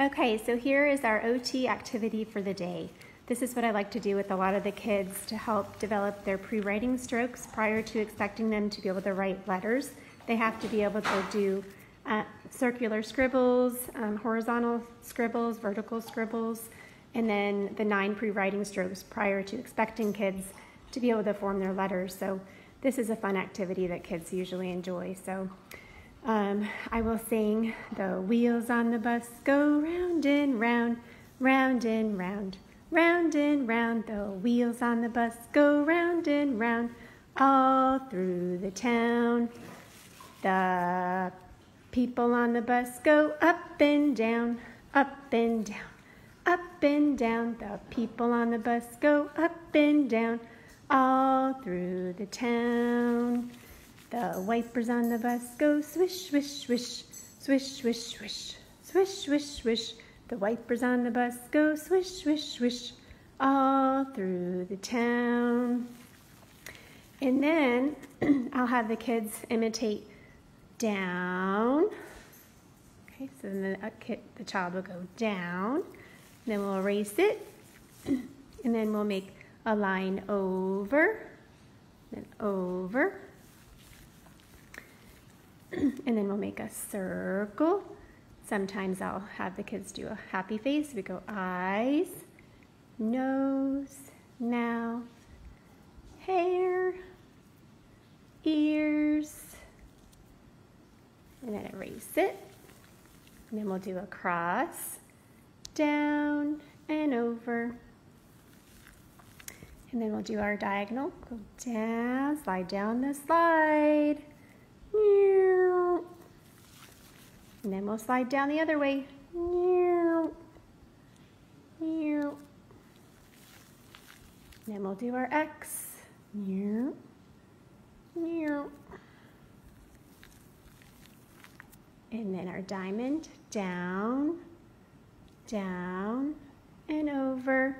Okay, so here is our OT activity for the day. This is what I like to do with a lot of the kids to help develop their pre-writing strokes prior to expecting them to be able to write letters. They have to be able to do uh, circular scribbles, um, horizontal scribbles, vertical scribbles, and then the nine pre-writing strokes prior to expecting kids to be able to form their letters. So this is a fun activity that kids usually enjoy. So um, I will sing the wheels on the bus go round and round, round and round, round and round. The wheels on the bus go round and round all through the town. The people on the bus go up and down, up and down, up and down. The people on the bus go up and down all through the town. The wipers on the bus go swish, swish, swish, swish, swish, swish, swish, swish, swish. The wipers on the bus go swish, swish, swish, all through the town. And then I'll have the kids imitate down. Okay, so then the, uh, kid, the child will go down. Then we'll erase it. And then we'll make a line over, then over, and then we'll make a circle. Sometimes I'll have the kids do a happy face. We go eyes, nose, mouth, hair, ears, and then erase it. And then we'll do a cross, down and over. And then we'll do our diagonal. Go down, slide down the slide. And then we'll slide down the other way. And then we'll do our X. And then our diamond, down, down, and over